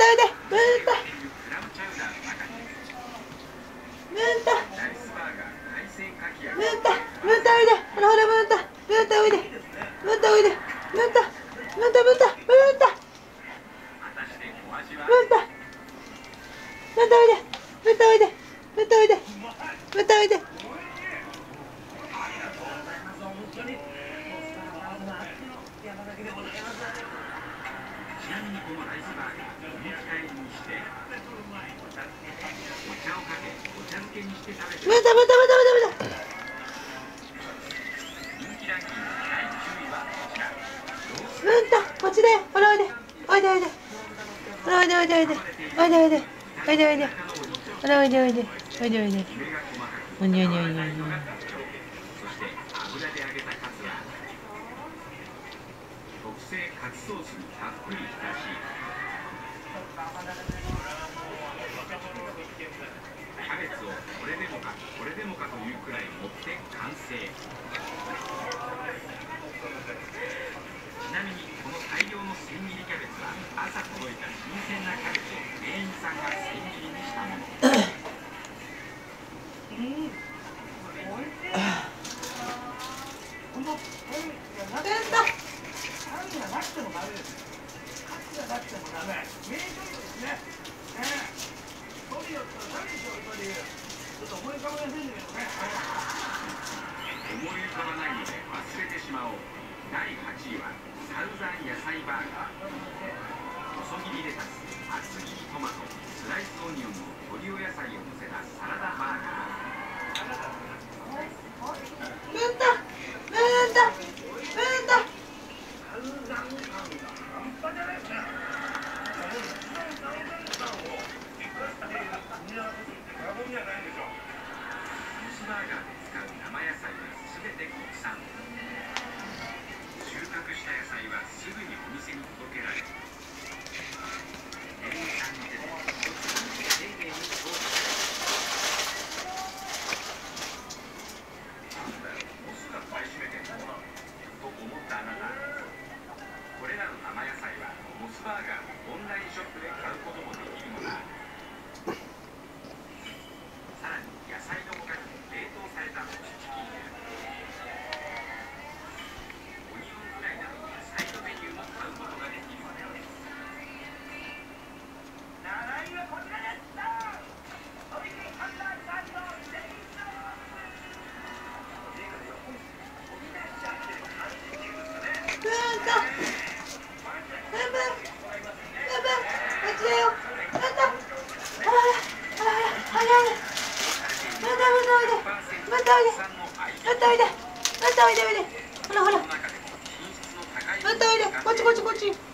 タおいでムーンタ。ムーンタ。ムーンタ。ムーンタおいで。ほらほらムーンタ。ムーンタおいで。ムーンタおいで。ムーンタ。ムーンタムーンタ。ムーンタ。ムーンタ。ムーンタおいで。ムーンタおいで。ムーンタおいで。ムーンタおいで。ンキング第10位はこちらロースムンタこっちだよ。ほらおいで。おいでおいで。ほらおいでおいでおいで。おいでおいで。おいでおいで。ほらおいでおいで。おいでおいで。きめが細かくおにょにょにょにょのが特徴そして油で。揚げた特製カツソースにたっぷり浸しキャベツをこれでもかこれでもかとい。うくらい持って完成ちなみにこの大量の千切りキャベツは朝届いた新鮮なキャベツを店員さんが千切りにしたものちょっと思い浮かべません。けどねモスバーガーで使う生野菜は全て国産収穫した野菜はすぐにお店に届けられ店員さんの手で一つずつ丁寧に調理なんだよモスが買い占めてんのと思ったあなた。これらの生野菜はモスバーガーのオンラインンタおいでこっちこっちこっち